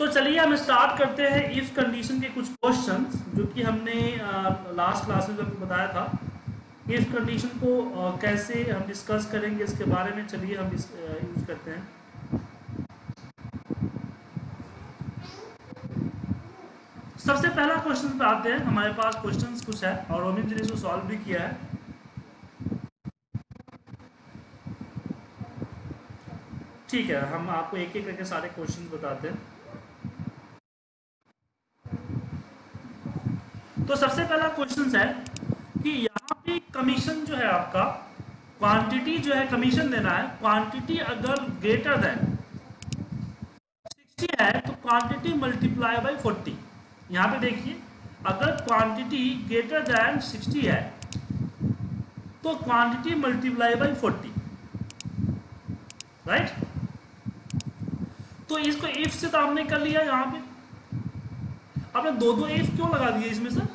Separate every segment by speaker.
Speaker 1: तो चलिए हम स्टार्ट करते हैं इफ़ कंडीशन के कुछ क्वेश्चन जो कि हमने लास्ट क्लास में आपको बताया था। इफ़ कंडीशन को कैसे हम डिस्कस करेंगे इसके बारे में चलिए हम यूज़ करते हैं। सबसे पहला क्वेश्चन पे आते हैं। हमारे पास क्वेश्चंस कुछ है और रोमिन जी ने इसको सॉल्व भी किया है। ठीक है, हम आपको एक एक करके सारे क्वेश्चंस बताते हैं। तो सबसे पहला क्वेश्चन है कि यहाँ पे कमीशन जो है आपका क्वांटिटी जो है कमीशन देना है। क्वांटिटी अगर ग्रेटर देन 60 है तो क्वांटिटी मल्टीप्लाई बाई 40 यहाँ पे देखिए, अगर क्वांटिटी ग्रेटर देन 60 है तो क्वांटिटी मल्टीप्लाई बाई 40 राइट तो इसको इफ़ से तो हमने कर लिया यहाँ पे। आपने दो दो इफ़ क्यों लगा दिए इसमें सर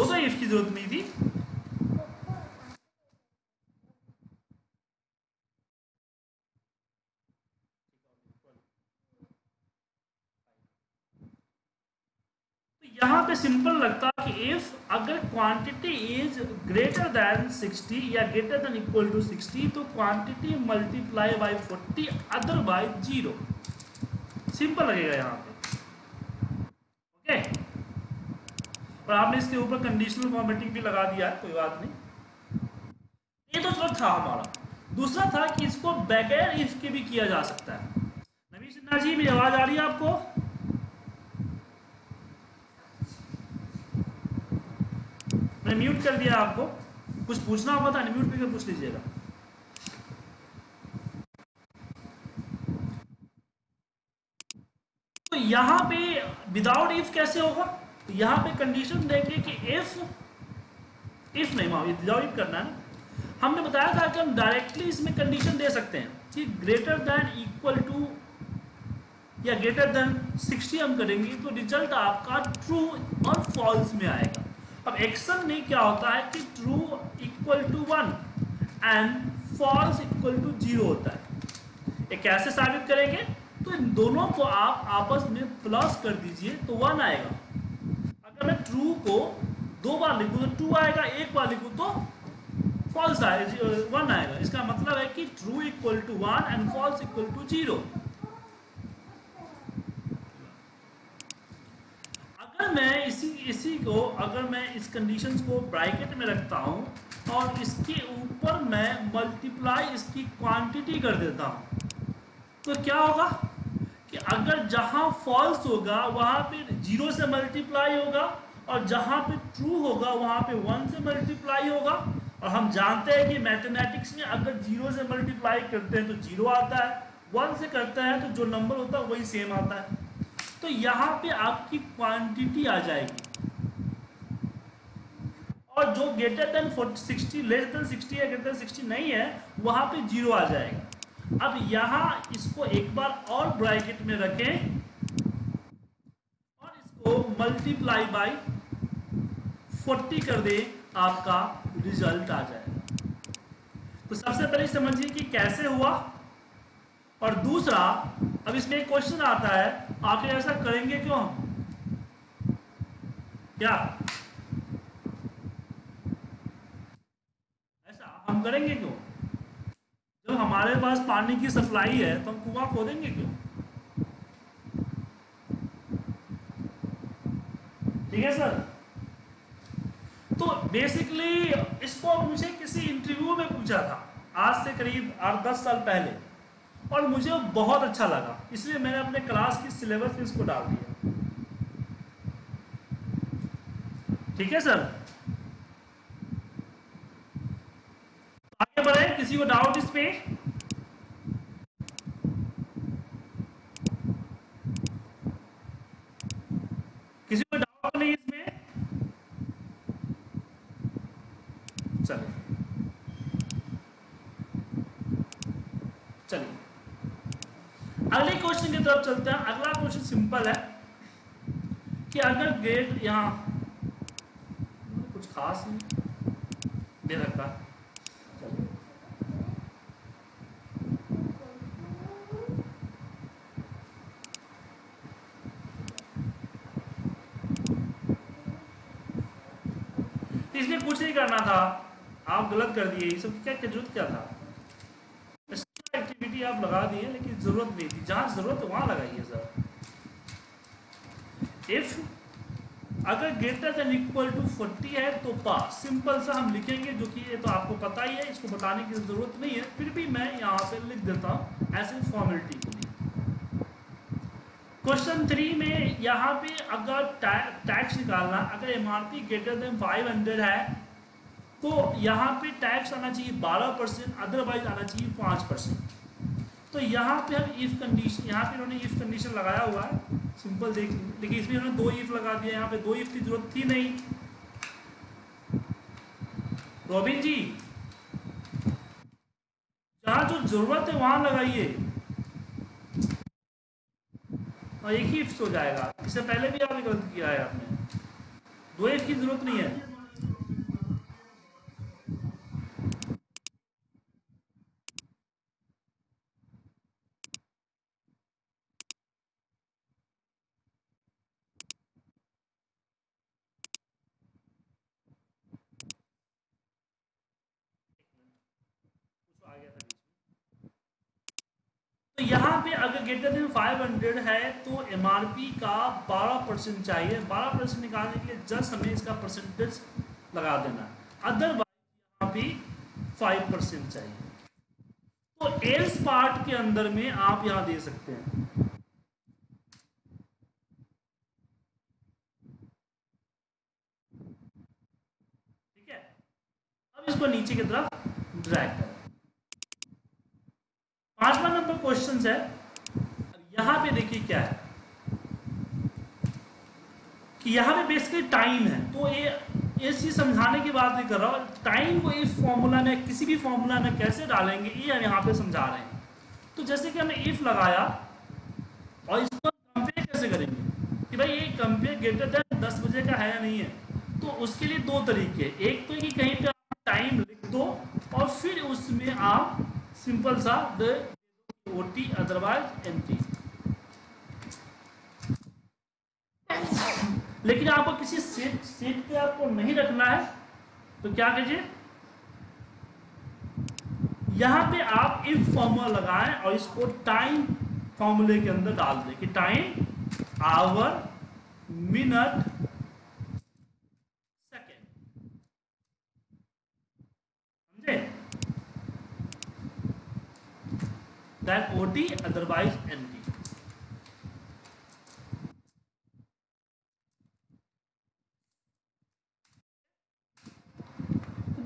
Speaker 1: दो दो इफ़ की ज़रूरत नहीं थी यहाँ पे सिंपल लगता कि इफ़ अगर क्वांटिटी इज़ ग्रेटर देन 60 या ग्रेटर देन इक्वल टू 60 तो quantity multiply by 40 otherwise zero simple लगेगा यहाँ पे ओके और आपने इसके ऊपर कंडीशनल फॉर्मेटिंग भी लगा दिया है, कोई बात नहीं। ये तो चलो था हमारा। दूसरा था कि इसको बगैर इफ़ के भी किया जा सकता है। नवीन सिन्हा जी, मेरी आवाज़ आ रही है आपको? मैंने म्यूट कर दिया आपको। कुछ पूछना होगा था म्यूट करके पूछ लीजिएगा। तो यहाँ पे विदाउट इफ़ कैसे होगा? तो यहाँ पे कंडीशन देंगे कि इफ़ इफ़ नहीं विदाउट इफ़ करना है हमने बताया था कि हम डायरेक्टली इसमें कंडीशन दे सकते हैं कि ग्रेटर देन इक्वल टू या ग्रेटर देन 60 हम करेंगे तो रिज़ल्ट आपका ट्रू और फॉल्स में आएगा। अब एक्शन में क्या होता है कि true equal to one and false equal to zero होता है। ये कैसे साबित करेंगे? तो इन दोनों को आप आपस में प्लस कर दीजिए तो वन आएगा। मैं ट्रू को दो बार लिखूँ तो टू आएगा, एक बार लिखूँ तो फॉल्स आएगा वन आएगा। इसका मतलब है कि true equal to one and false equal to zero अगर मैं इसी इसी को, अगर मैं इस कंडीशन को ब्रैकेट में रखता हूँ और इसके ऊपर मैं मल्टीप्लाई इसकी क्वांटिटी कर देता हूँ तो क्या होगा? कि अगर जहाँ फॉल्स होगा, वहाँ पे ज़ीरो से मल्टीप्लाई होगा, और जहाँ पे ट्रू होगा, वहाँ पे वन से मल्टीप्लाई होगा। और हम जानते हैं कि मैथमेटिक्स में अगर ज़ीरो से मल्टीप्लाई करते हैं तो ज़ीरो आता है वन से करते हैं तो जो नंबर होता है, वही सेम आता है। तो यहाँ पे आपकी क्वांटिटी आ जाएगी। और जो greater than sixty less than sixty या ग्रेटर देन सिक्सटी नहीं है, वहाँ पे ज़ीरो आ जाएगा। अब यहाँ इसको एक बार और ब्रैकेट में रखें और इसको मल्टीप्लाई बाय 40 कर दें, आपका रिज़ल्ट आ जाए। तो सबसे पहले समझिए कि कैसे हुआ। और दूसरा, अब इसमें एक क्वेश्चन आता है आखिर ऐसा करेंगे क्यों? क्या? ऐसा हम करेंगे क्यों? हमारे पास पानी की सप्लाई है तो हम कुआँ खोदेंगे क्यों? ठीक है सर? तो बेसिकली इसको मुझे किसी इंटरव्यू में पूछा था, आज से करीब आठ दस साल पहले, और मुझे बहुत अच्छा लगा, इसलिए मैंने अपने क्लास की सिलेबस में इसको डाल दिया। ठीक है सर? आगे बढ़े, किसी को डाउट इस पे किसी को डाउट नहीं इसमें चलिए चलिए अगले क्वेश्चन की तरफ़ चलते हैं। अगला क्वेश्चन सिंपल है कि अगर गेट यहाँ कुछ खास नहीं दे रखा इसलिए कुछ नहीं करना था गलत कर दिए, ये सब क्या क्या ज़रूरत क्या था? एक्टिविटी आप लगा दिए, लेकिन ज़रूरत नहीं थी। जहाँ ज़रूरत, वहाँ लगाइए, सर। इफ़ अगर ग्रेटर देन इक्वल टू 40 है तो पास। सिंपल सा हम लिखेंगे, जो कि ये तो आपको पता ही है, इसको बताने की ज़रूरत नहीं है। फिर भी मैं यहाँ पे लिख देता हूँ ऐसे फॉर्मेलिटी के लिए क्वेश्चन थ्री में यहाँ पे अगर टैक्स निकालना, अगर M R P greater than 500 है तो यहाँ पे टैक्स आना चाहिए 12 परसेंट अदरवाइज़ आना चाहिए 5 परसेंट। तो यहाँ पे हम इफ़ कंडीशन यहाँ पे इन्होंने इफ़ कंडीशन लगाया हुआ है। सिंपल देख लेकिन इसमें इन्होंने दो इफ़ लगा दिया। यहाँ पे दो इफ़ की ज़रूरत थी नहीं। रोबिन जी, जहाँ जो ज़रूरत है वहाँ लगाइए। और एक ही इफ़ हो जाएगा। इससे पहले भी आपने गलत किया है आपने। दो इफ़ की ज़रूरत नहीं है तो यहाँ पे अगर ग्रेटर देन 500 है तो एमआरपी का 12 परसेंट चाहिए। 12 परसेंट निकालने के लिए जस्ट हमें इसका परसेंटेज लगा देना है। अदरवाइज़ यहाँ पे 5 परसेंट चाहिए। तो एल्स पार्ट के अंदर में आप यहाँ दे सकते हैं। ठीक है? अब इसको नीचे की तरफ़ ड्रैग करें। पांचवा नंबर क्वेश्चन है। यहाँ पे देखिए क्या है। कि यहाँ पे बेसिकली टाइम है। तो ये चीज़ समझाने की बात नहीं कर रहा हूँ। टाइम को इस फॉर्मूला में किसी भी फॉर्मूला में कैसे डालेंगे, ये हम यहाँ पे समझा रहे हैं। तो जैसे कि हमने इफ़ लगाया, और इसको कंपेयर कैसे करेंगे? कि भाई ये कंपेयर ग्रेटर देन दस बजे का है या नहीं है। तो उसके लिए दो तरीके एक तो कि कहीं पे टाइम लिख दो, और फिर उसमें आप सिंपल सा, the O T otherwise M लेकिन आपको किसी सेट सेट पे आपको नहीं रखना है तो क्या कीजिए? यहाँ पे आप इफ़ फॉर्मूला लगाएँ और इसको टाइम फॉर्मूले के अंदर डाल दें कि टाइम आवर मिनट सेकेंड समझे than OT otherwise NT.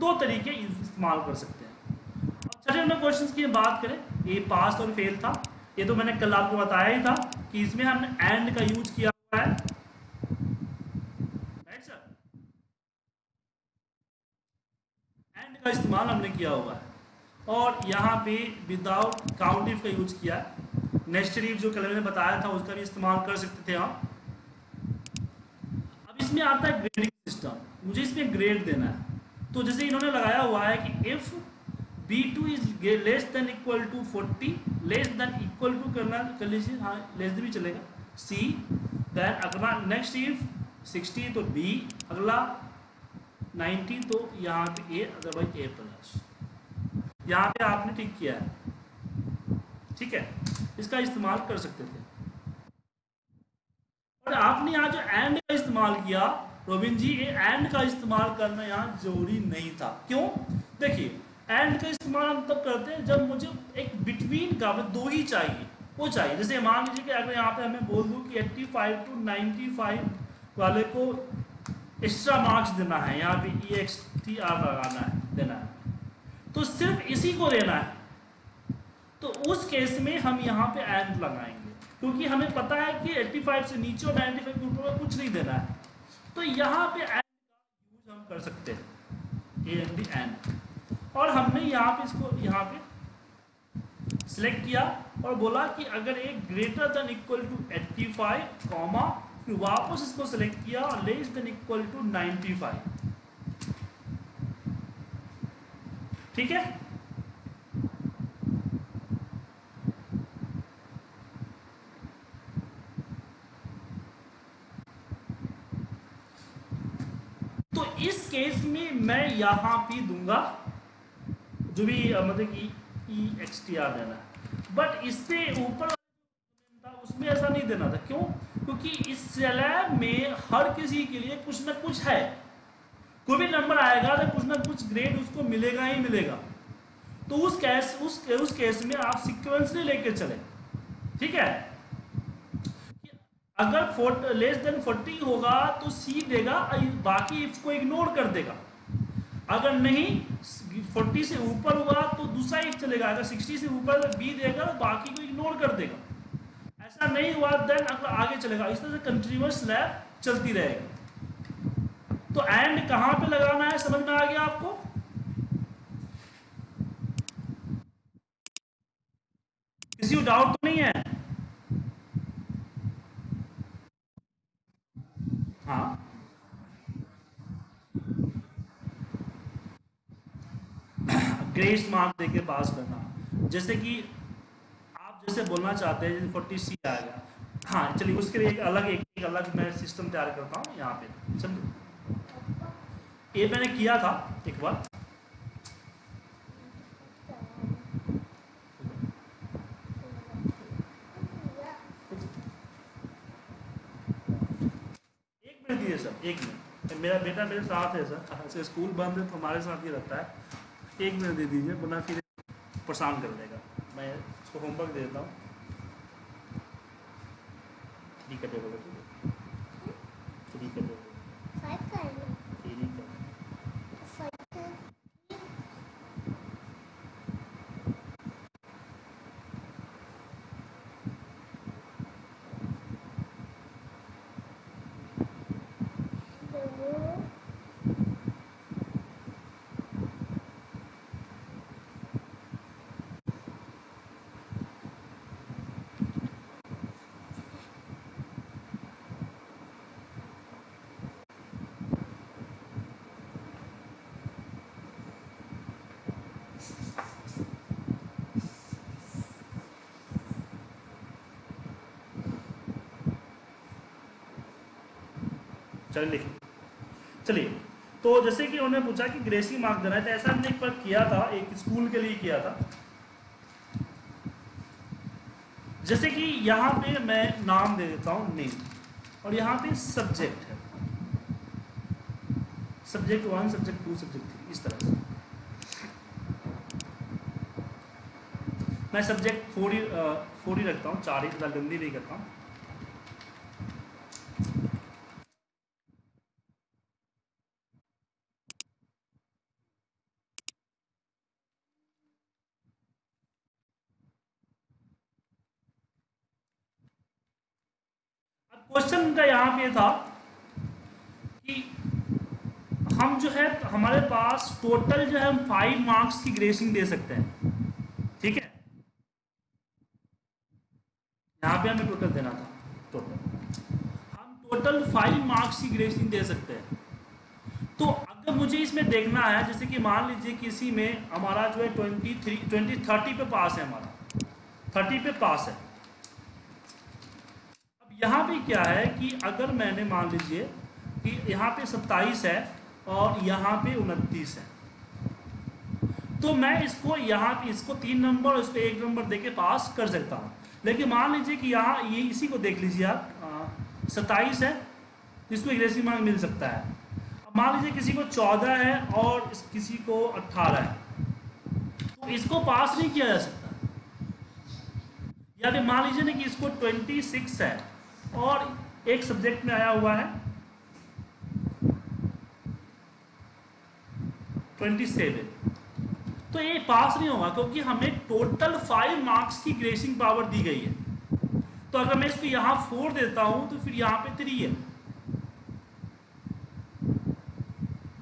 Speaker 1: दो तरीके इस्तेमाल कर सकते हैं। छठे नंबर क्वेश्चन की बात करें। ये पास और फेल था। ये तो मैंने कल आपको बताया ही था कि इसमें हमने एंड का यूज़ किया हुआ है। सर एंड का इस्तेमाल हमने किया हुआ है। और यहाँ पे विदाउट काउंट इफ़ का यूज़ किया नेक्स्ट इफ़ जो कल मैंने बताया था, उसका भी इस्तेमाल कर सकते थे आप। अब इसमें आता है ग्रेडिंग सिस्टम मुझे इसमें ग्रेड देना है। तो जैसे इन्होंने लगाया हुआ है कि if B two is less than equal to forty less than equal to करना, कर लीजिए हाँ लेस भी चलेगा। सी देन अगला नेक्स्ट इफ़ सिक्सटी तो बी अगला नाइन्टी तो यहाँ पे ए अदरवाइज़ ए प्लस यहाँ पे आपने ठीक किया है। ठीक है? इसका इस्तेमाल कर सकते थे। और आपने यहाँ जो एंड का इस्तेमाल किया, रोबिन जी, ये एंड का इस्तेमाल करना यहाँ ज़रूरी नहीं था। क्यों? देखिए एंड का इस्तेमाल हम तब करते हैं जब मुझे एक बिटवीन का मतलब दो ही चाहिए। वो चाहिए। जैसे मान लीजिए कि अगर यहाँ पे हमें बोल दूँ कि 85 टू 95 वाले को एक्स्ट्रा मार्क्स देना है, यहाँ पे ई एक्स टी आर लगाना है, देना है। तो सिर्फ़ इसी को देना है। तो उस केस में हम यहाँ पे एंड लगाएँगे, क्योंकि हमें पता है कि 85 से नीचे और 95 के ऊपर में कुछ नहीं देना है। तो यहाँ पे एंड यूज़ हम कर सकते हैं। ए एंड डी एंड और हमने यहाँ पे इसको, यहाँ पे सिलेक्ट किया और बोला कि अगर एक greater than equal to 85 comma फिर वापस इसको सिलेक्ट किया और लेस देन इक्वल टू 95 ठीक है? तो इस केस में मैं यहाँ पे दूँगा जो भी मतलब कि ई एक्स टी आर देना है। बट इससे ऊपर था, उसमें ऐसा नहीं देना था। क्यों? क्योंकि इस स्लैब में हर किसी के लिए कुछ ना कुछ है। कोई भी नंबर आएगा तो कुछ ना कुछ ग्रेड उसको मिलेगा ही मिलेगा। तो उस केस उस उस केस में आप सिक्वेंसली लेके चले। ठीक है? अगर लेस देन फोर्टी होगा तो सी देगा बाकी इफ़ को इग्नोर कर देगा। अगर नहीं 40 से ऊपर हुआ तो दूसरा इफ़ चलेगा। अगर 60 से ऊपर बी देगा तो बाकी को इग्नोर कर देगा। ऐसा नहीं हुआ देन अगर आगे चलेगा। इस तरह से कंटिन्यूस स्लैब चलती रहेगी। तो एंड कहाँ पे लगाना है? समझ में आ गया आपको? किसी को डाउट तो नहीं है? हाँ। ग्रेस मार्क देके पास करना। जैसे कि आप जैसे बोलना चाहते हैं फोर्टी सी आ गया। हाँ चलिए उसके लिए एक अलग एक, एक अलग मैं सिस्टम तैयार करता हूँ यहाँ पे। समझो? ये मैंने किया था, एक बार। एक मिनट दीजिए सर, एक मिनट। मेरा बेटा मेरे साथ है सर, ऐसे स्कूल बंद है तो हमारे साथ ही रहता है। एक मिनट दे दीजिए, वरना फिर परेशान कर देगा। मैं उसको होमवर्क दे देता हूँ। ठीक है टेबल ठीक है चलिए लिखिए चलिए तो जैसे कि उन्होंने पूछा कि ग्रेसी मार्क देना है तो ऐसा हमने एक बार किया था, एक स्कूल के लिए किया था। जैसे कि यहाँ पे मैं नाम दे देता हूँ नेम और यहाँ पे सब्जेक्ट है। Subject one subject two subject three इस तरह से। मैं सब्जेक्ट फोर ही फोर ही रखता हूँ, चार ही गंदी नहीं करता हूँ। क्वेश्चन का यहाँ पे था कि हम जो है, हमारे पास टोटल जो है हम फाइव मार्क्स की ग्रेसिंग दे सकते हैं। ठीक है? यहाँ पे हमें टोटल देना था टोटल हम टोटल फाइव मार्क्स की ग्रेसिंग दे सकते हैं। तो अगर मुझे इसमें देखना है, जैसे कि मान लीजिए किसी में हमारा जो है ट्वेंटी थ्री ट्वेंटी थर्टी पे पास है हमारा। थर्टी पे पास है। यहाँ पे क्या है कि अगर मैंने मान लीजिए कि यहाँ पे सत्ताईस है और यहाँ पे उनतीस है तो मैं इसको यहाँ इसको तीन नंबर इसको एक नंबर देके पास कर सकता हूँ। लेकिन मान लीजिए कि यहाँ, ये इसी को देख लीजिए आप सत्ताईस है, इसको एग्रेसिव मार्क मिल सकता है। मान लीजिए किसी को चौदह है और किसी को अट्ठारह है तो इसको पास नहीं किया जा सकता। या फिर मान लीजिए ना कि इसको ट्वेंटी सिक्स है और एक सब्जेक्ट में आया हुआ है ट्वेंटी सेवन तो ये पास नहीं होगा क्योंकि हमें टोटल फाइव मार्क्स की ग्रेसिंग पावर दी गई है। तो अगर मैं इसको यहाँ फोर देता हूँ तो फिर यहाँ पे थ्री है।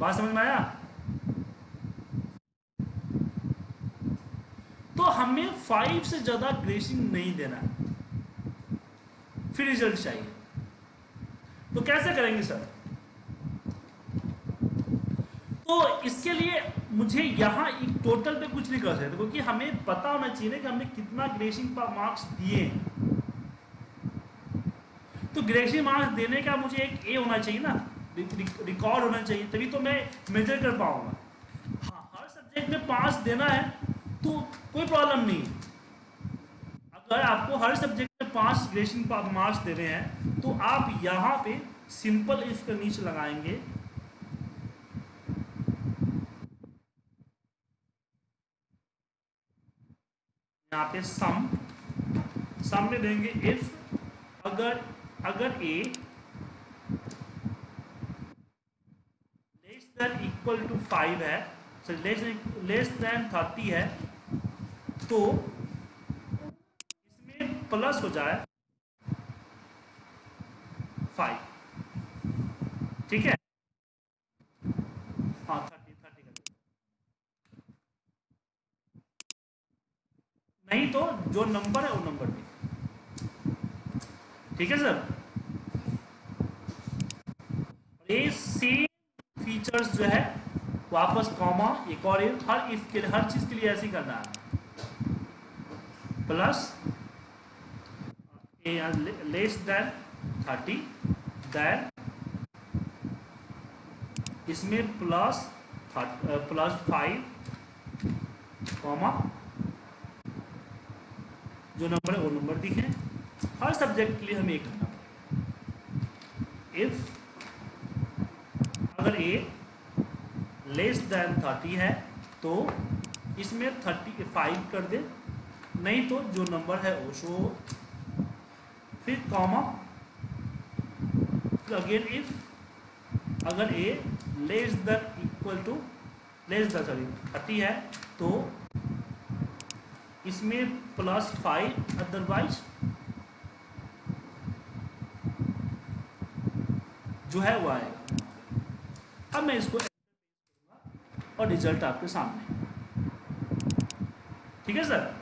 Speaker 1: बात समझ में आया? तो हमें फाइव से ज़्यादा ग्रेसिंग नहीं देना है। फिर रिज़ल्ट चाहिए तो कैसे करेंगे सर? तो इसके लिए मुझे यहाँ एक टोटल पे कुछ नहीं कर सकते क्योंकि हमें पता होना चाहिए कि हमने कितना ग्रेसिंग मार्क्स दिए हैं। तो ग्रेसिंग मार्क्स देने का मुझे एक ए होना चाहिए ना। रिकॉर्ड होना चाहिए, तभी तो मैं मेजर कर पाऊँगा। हाँ हर सब्जेक्ट में पास देना है तो कोई प्रॉब्लम नहीं अगर आपको हर सब्जेक्ट पाँच ग्रेजुएशन मार्क्स दे रहे हैं तो आप यहाँ पे सिंपल इफ़ नीचे लगाएँगे। यहाँ पे सम सम में देंगे इफ़ अगर अगर A less than equal to five है लेस देन थर्टी है तो प्लस हो जाए फाइव। ठीक है? हाँ थर्टी थर्टी नहीं तो जो नंबर है, वो नंबर लिख ठीक है सर ये सेम फीचर्स जो है, वापस कॉमा एक और हर इफ़ के हर चीज़ के लिए ऐसे करना है। Plus less than thirty then इसमें प्लस प्लस फाइव कॉमा जो नंबर है, वो नंबर दिखे। हर सब्जेक्ट के लिए हमें एक करना इफ़ अगर ए लेस देन थर्टी है तो इसमें थर्टी फाइव कर दे। नहीं तो जो नंबर है, वो शो फिर कॉमा फिर अगेन इफ़ अगर A less than equal to less than sorry thirty है तो इसमें प्लस फाइव अदरवाइज़ जो है वो आएगा अब मैं इसको और रिज़ल्ट आपके सामने। ठीक है सर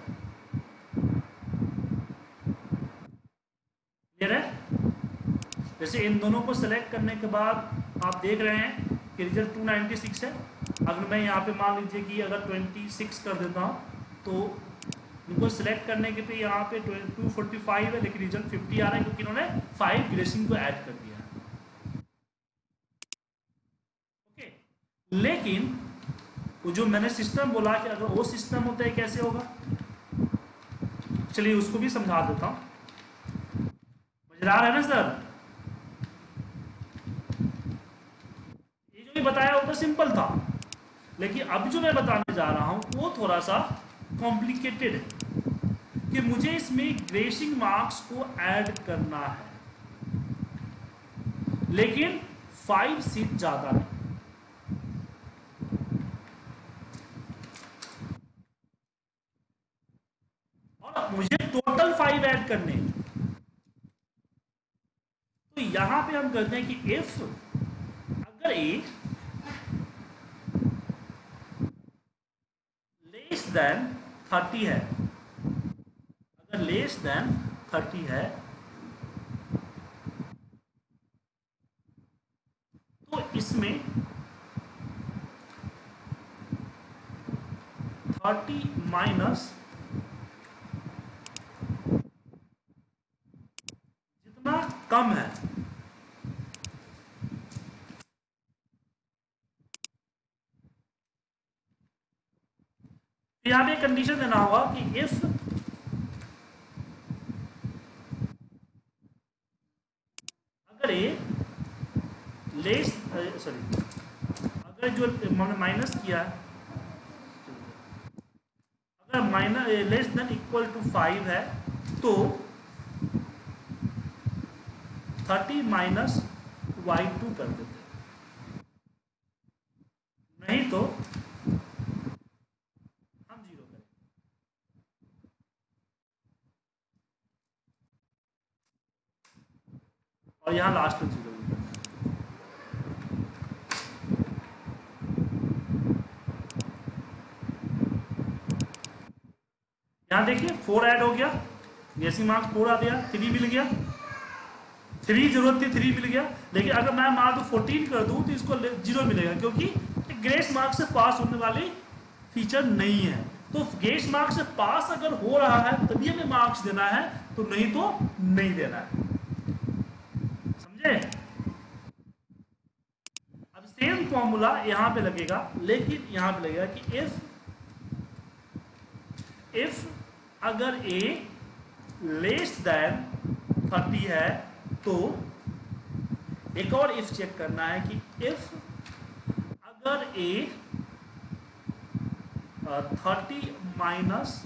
Speaker 1: क्लियर है जैसे इन दोनों को सिलेक्ट करने के बाद आप देख रहे हैं कि रिज़ल्ट 296 है। अगर मैं यहाँ पे मान लीजिए कि अगर 26 कर देता हूँ तो इनको सिलेक्ट करने के पे यहाँ पे 245 है, लेकिन रिज़ल्ट 50 आ रहा है क्योंकि इन्होंने फाइव ग्रेसिंग को ऐड कर दिया ओके लेकिन वो जो मैंने सिस्टम बोला कि अगर वो सिस्टम होता है, कैसे होगा? चलिए उसको भी समझा देता हूँ। मज़ेदार है ना सर ये जो भी बताया वो तो सिंपल था। लेकिन अब जो मैं बताने जा रहा हूँ, वो थोड़ा सा कॉम्प्लिकेटेड है कि मुझे इसमें ग्रेसिंग मार्क्स को ऐड करना है। लेकिन फाइव सीट ज़्यादा नहीं। और मुझे टोटल फाइव ऐड करने तो यहाँ पे हम करते हैं कि इफ़ अगर ए लेस देन थर्टी है। अगर लेस देन थर्टी है तो इसमें थर्टी माइनस जितना कम है। कंडीशन देना होगा कि इफ़ अगर ए लेस सॉरी अगर जो हमने माइनस किया अगर minus less than equal to five है तो थर्टी माइनस वाई टू कर देते तो हम ज़ीरो करें और यहाँ लास्ट में ज़ीरो यहाँ देखिए फोर ऐड हो गया। जैसी मार्क्स फोर आ गया थ्री मिल गया। थ्री ज़रूरत थी थ्री मिल गया। लेकिन अगर मैं दू फोर्टीन कर दूँ तो इसको ज़ीरो मिलेगा, क्योंकि ग्रेस मार्क्स से पास होने वाली फीचर नहीं है। तो ग्रेस मार्क्स से पास अगर हो रहा है, तभी हमें मार्क्स देना है तो नहीं तो नहीं देना है। समझे? फॉर्मूला यहाँ पे लगेगा, लेकिन यहाँ पे लगेगा कि इफ़ इफ़ अगर ए लेस देन थर्टी है तो एक और इफ़ चेक करना है कि इफ़ अगर A thirty minus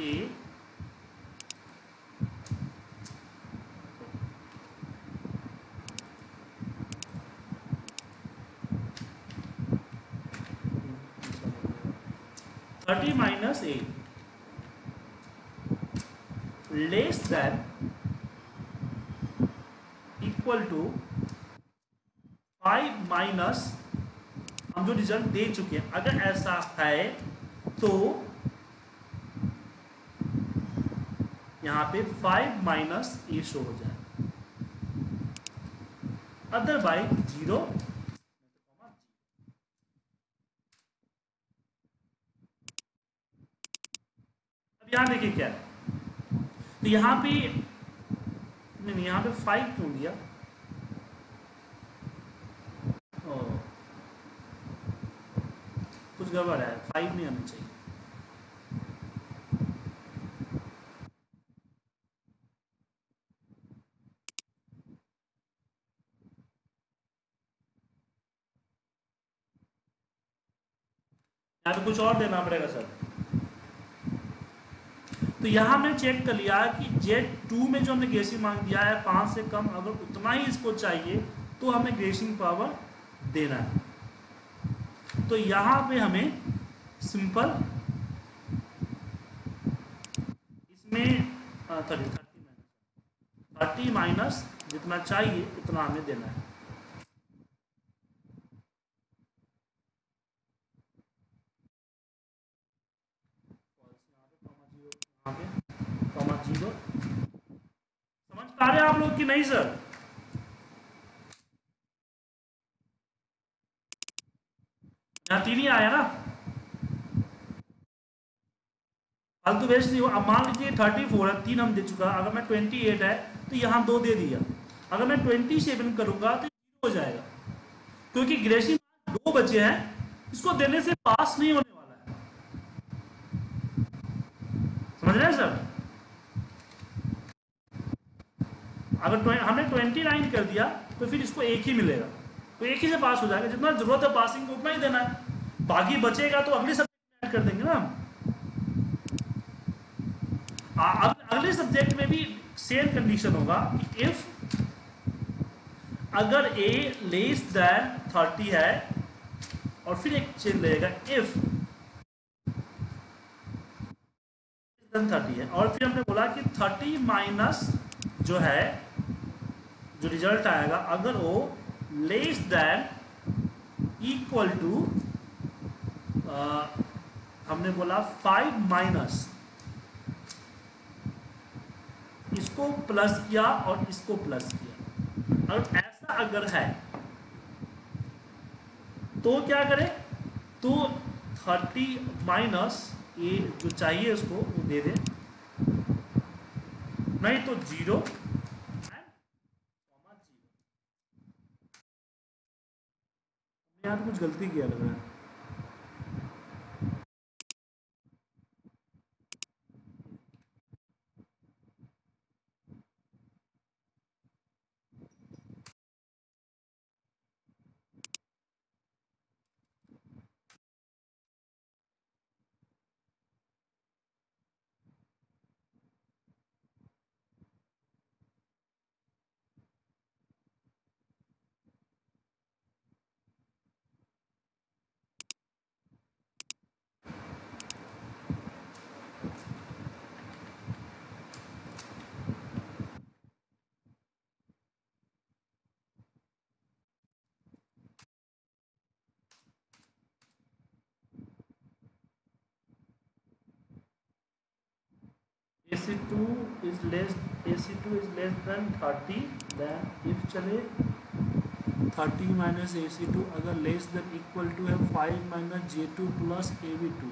Speaker 1: A thirty minus A less than equal to five minus हम जो रिज़ल्ट दे चुके हैं, अगर ऐसा है तो यहाँ पे फाइव माइनस ए शो हो जाए। अदरवाइज़ ज़ीरो अब यहाँ देखिए क्या है? तो यहाँ पे नहीं यहाँ पे फाइव क्यों दिया? ओ, कुछ गड़बड़ है फाइव नहीं आना चाहिए। यहाँ पे कुछ और देना पड़ेगा सर। तो यहाँ हमने चेक कर लिया कि जेड टू में जो हमने ग्रेसिंग मांग दिया है, पाँच से कम अगर उतना ही इसको चाहिए तो हमें ग्रेसिंग पावर देना है। तो यहाँ पे हमें सिंपल इसमें thirty thirty minus thirty minus जितना चाहिए, उतना हमें देना है कॉमा ज़ीरो पा रहे आप लोग कि नहीं, सर। तीन ही आया ना। फालतू वेस्ट नहीं हो अब मान लीजिए थर्टी फोर है, तीन हम दे चुका। अगर मैं ट्वेंटी एट है तो यहाँ दो दे दिया। अगर मैं ट्वेंटी सेवन करूँगा तो ज़ीरो हो जाएगा। क्योंकि ग्रेसी दो बचे हैं, इसको देने से पास नहीं होने वाला है। समझ रहे हैं, सर? अगर हमने ट्वेंटी नाइन कर दिया तो फिर इसको एक ही मिलेगा। तो एक ही से पास हो जाएगा। जितना ज़रूरत है पासिंग को उतना ही देना है। बाकी बचेगा तो अगले सब्जेक्ट में कर देंगे ना हम। अगले सब्जेक्ट में भी सेम कंडीशन होगा कि इफ़ अगर ए लेस देन थर्टी है, और फिर एक चेंज रहेगा इफ़ थर्टी है। और फिर हमने बोला कि थर्टी माइनस जो है जो रिज़ल्ट आएगा, अगर वो लेस देन इक्वल टू हमने बोला फाइव माइनस इसको प्लस किया और इसको प्लस किया। और ऐसा अगर है तो क्या करें? तो थर्टी माइनस ये जो चाहिए उसको वो दे दें। नहीं तो ज़ीरो यहाँ कुछ गलती किया लग रहा है। C two is less A C two is less than thirty than if चले 30 माइनस ए सी टू अगर लेस देन इक्वल टू है five minus J two plus A V two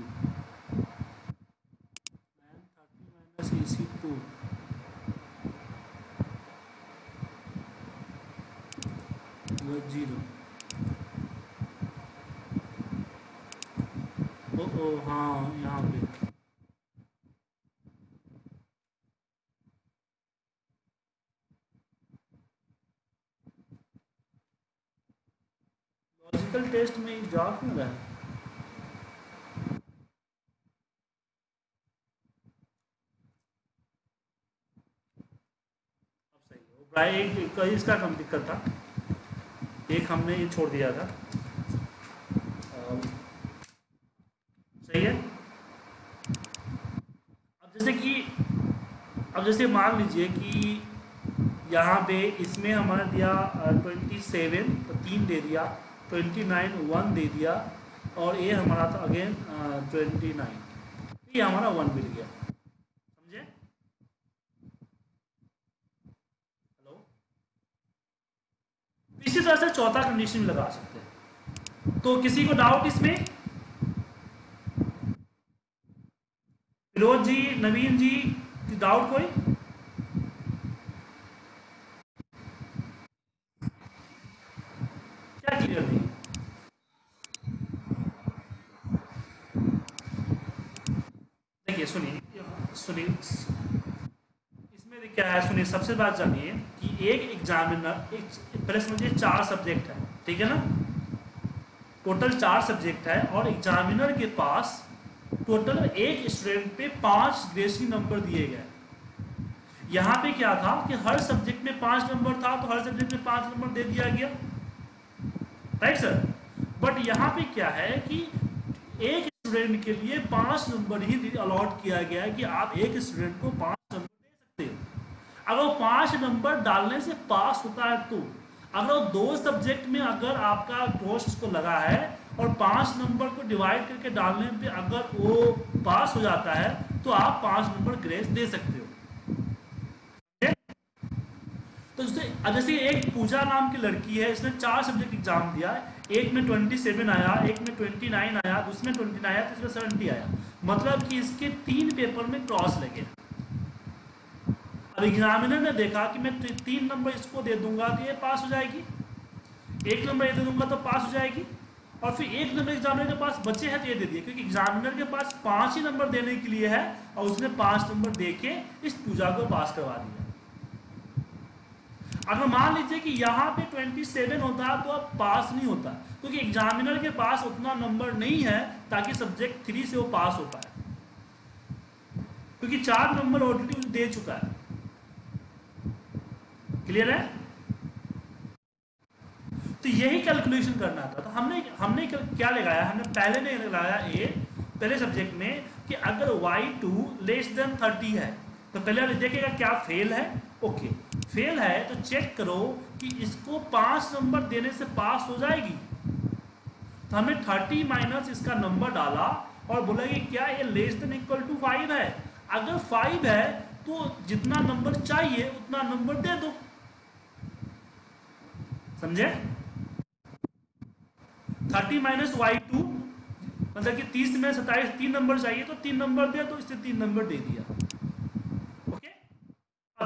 Speaker 1: and thirty minus A C two zero oh हाँ यहाँ पे। Test में जा क्यों रहा है। एक इसका कम दिक्कत था। एक हमने ये छोड़ दिया था। सही है। अब जैसे कि, अब जैसे मान लीजिए कि यहाँ पे इसमें हमारा दिया ट्वेंटी सेवन तो तीन दे दिया। ट्वेंटी नाइन वन दे दिया और ये हमारा था अगेन ट्वेंटी नाइन। ये हमारा वन मिल गया। समझे? हेलो इसी तरह से चौथा कंडीशन लगा सकते हैं। तो किसी को डाउट इसमें? फिरोज जी, नवीन जी डाउट कोई क्या क्लियर नहीं देखिए सुनिए। सुनिए क्या है सुनिए, सबसे बात जानिए कि एक एग्जामिनर एक पहले समझिए चार सब्जेक्ट है, ठीक है ना? टोटल चार सब्जेक्ट है और एग्जामिनर के पास टोटल एक स्टूडेंट पे पाँच ग्रेसी नंबर दिए गए यहाँ पे क्या था कि हर सब्जेक्ट में पाँच नंबर था तो हर सब्जेक्ट में पाँच नंबर दे दिया गया। राइट सर बट यहाँ पे क्या है कि एक स्टूडेंट के लिए पाँच नंबर ही अलॉट किया गया है कि आप एक स्टूडेंट को पाँच नंबर दे सकते हैं। अगर पाँच नंबर डालने से पास होता है तो अगर वो दो सब्जेक्ट में अगर आपका पोस्ट को लगा है और पाँच नंबर को डिवाइड करके डालने पे अगर वो पास हो जाता है तो आप पाँच नंबर ग्रेस दे सकते हो। तो जैसे जैसे एक पूजा नाम की लड़की है, इसने चार सब्जेक्ट एग्ज़ाम दिया है एक में ट्वेंटी सेवन आया, एक में ट्वेंटी नाइन आया, दूसरे में ट्वेंटी नाइन आया, तीसरे सेवेंटी आया। मतलब कि इसके तीन पेपर में क्रॉस लगे। अब एग्जामिनर ने देखा कि मैं तीन नंबर इसको दे दूँगा तो ये पास हो जाएगी। एक नंबर ये दे दूँगा तो पास हो जाएगी। और फिर एक नंबर एग्जामिनर के पास बचे हैं तो ये दे दिए, क्योंकि एग्जामिनर के पास पाँच ही नंबर देने के लिए है और उसने पाँच नंबर दे के इस पूजा को पास करवा दिया। अगर मान लीजिए कि यहाँ पे 27 होता है तो अब पास नहीं होता। क्योंकि एग्जामिनर के पास उतना नंबर नहीं है, ताकि सब्जेक्ट थ्री से वो पास हो पाए। क्योंकि चार नंबर ऑलरेडी दे चुका है। क्लियर है? तो यही कैलकुलेशन करना था। तो हमने हमने क्या लगाया? हमने पहले ने लगाया ए पहले सब्जेक्ट में कि अगर y2 लेस देन 30 है तो पहले देखेगा क्या फेल है? ओके फेल है तो चेक करो कि इसको पाँच नंबर देने से पास हो जाएगी। तो हमने 30 माइनस इसका नंबर डाला और बोला कि क्या ये less than equal to five है? अगर फाइव है तो जितना नंबर चाहिए, उतना नंबर दे दो। समझे? थर्टी माइनस वाई टू मतलब कि तीस में सत्ताईस, तीन नंबर चाहिए तो तीन नंबर दे तो इससे तीन नंबर दे दिया।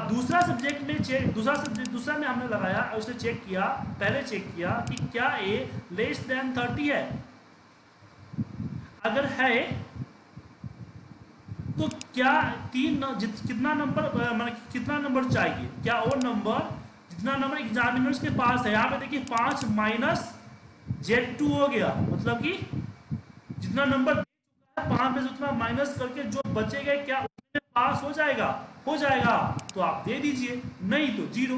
Speaker 1: दूसरा सब्जेक्ट में चेक दूसरा सब्जेक्ट दूसरा में हमने लगाया और उसने चेक किया, पहले चेक किया कि क्या ए लेस देन थर्टी है। अगर है तो क्या तीन कितना नंबर मतलब कितना नंबर चाहिए? क्या वो नंबर जितना नंबर एग्जामिनर्स के पास है। यहाँ पे देखिए पाँच माइनस जेड टू हो गया। मतलब कि जितना नंबर पाँच में से उतना माइनस करके जो बचेगा, क्या उसमें पास हो जाएगा हो जाएगा तो आप दे दीजिए, नहीं तो ज़ीरो।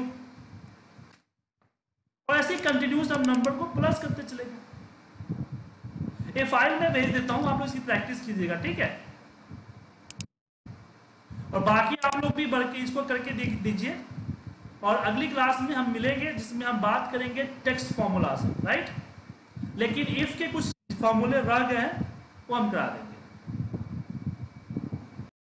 Speaker 1: और ऐसे कंटिन्यूस हम नंबर को प्लस करते चलेंगे ये फ़ाइल में भेज देता हूँ, आप लोग इसकी प्रैक्टिस कीजिएगा, ठीक है? और बाकी आप लोग भी बढ़ के इसको करके देख दीजिए। और अगली क्लास में हम मिलेंगे, जिसमें हम बात करेंगे टेक्स्ट फॉर्मूला से राइट लेकिन इफ़ के कुछ फॉर्मूले रह गए हैं, वो हम करा देंगे।